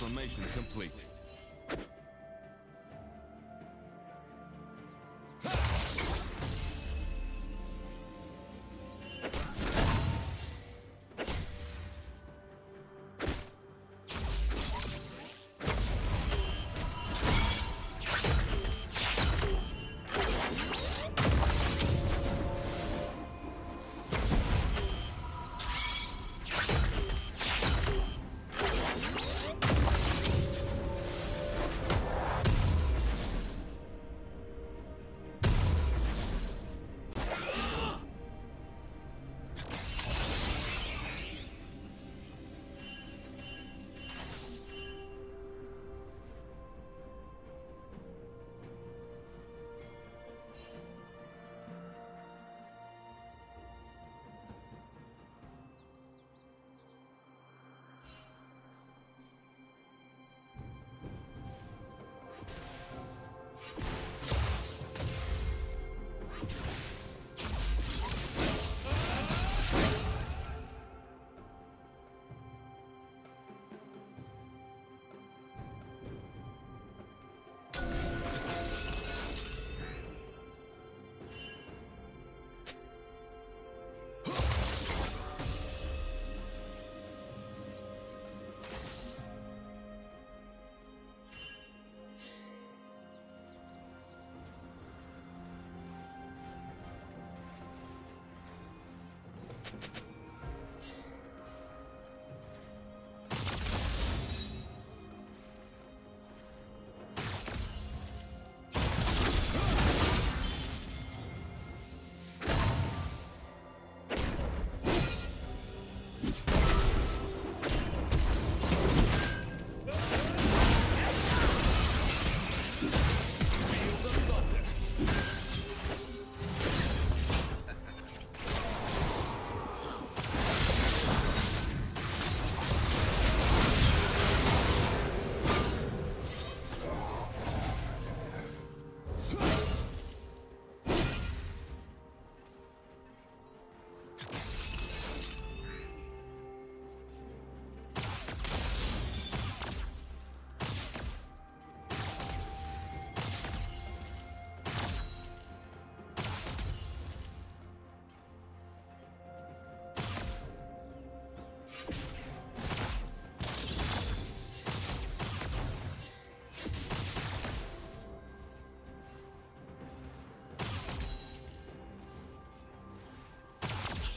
Transformation complete.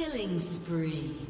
Killing spree.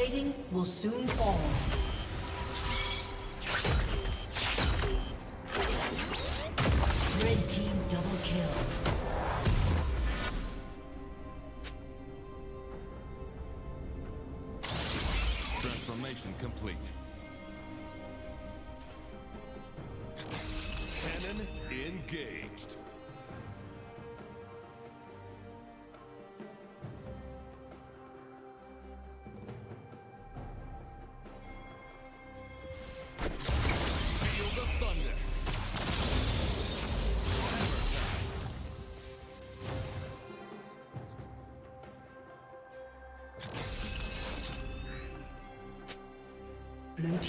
plating will soon fall. Red team.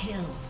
kill.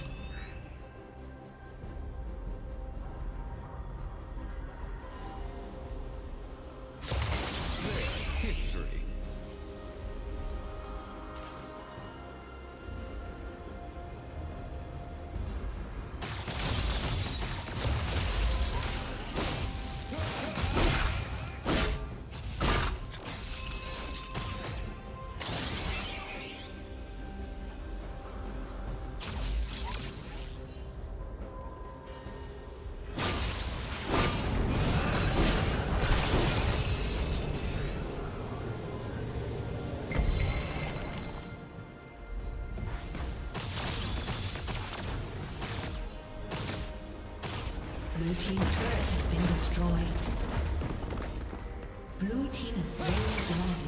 Blue Team's turret has been destroyed. Blue Team has slain.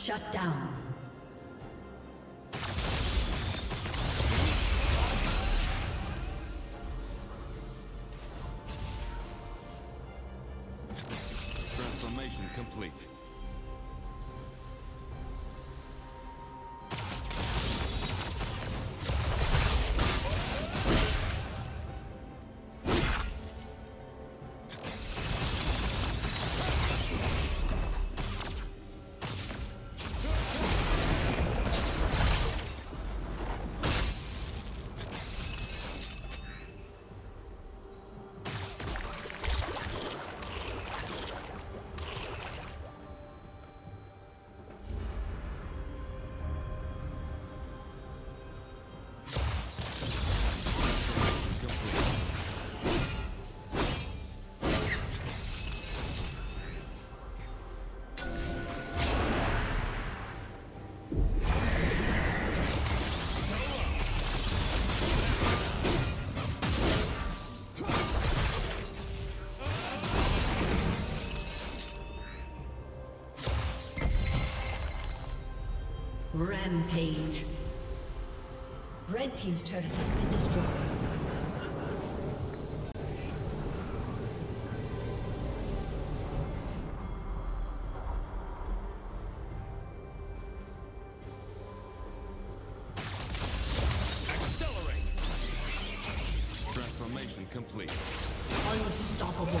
Shut down. Rampage. Red Team's turret has been destroyed. Accelerate! Transformation complete. Unstoppable.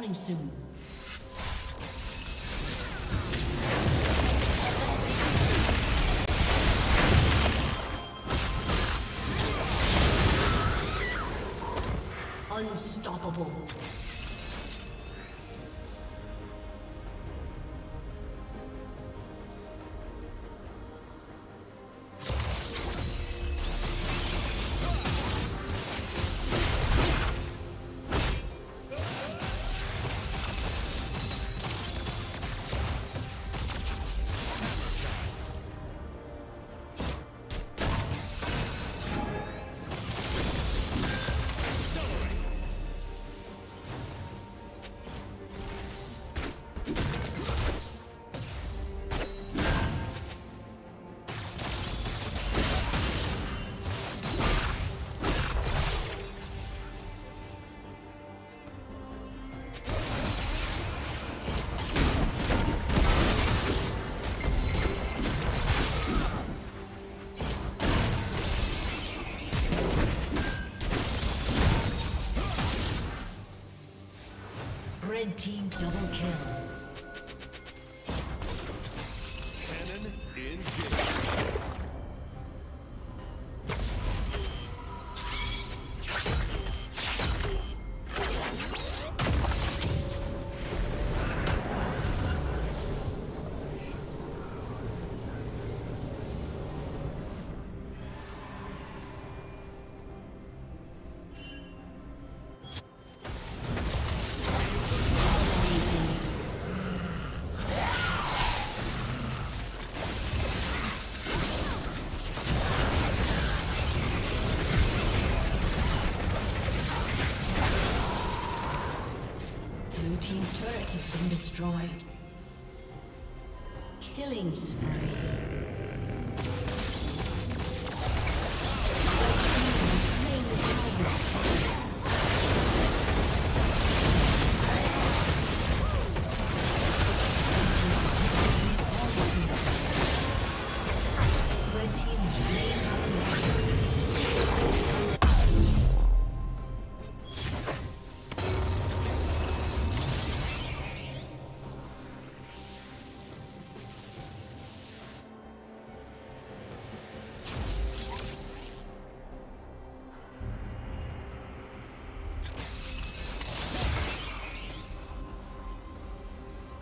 Spawning soon. Team double kill. Killing spree.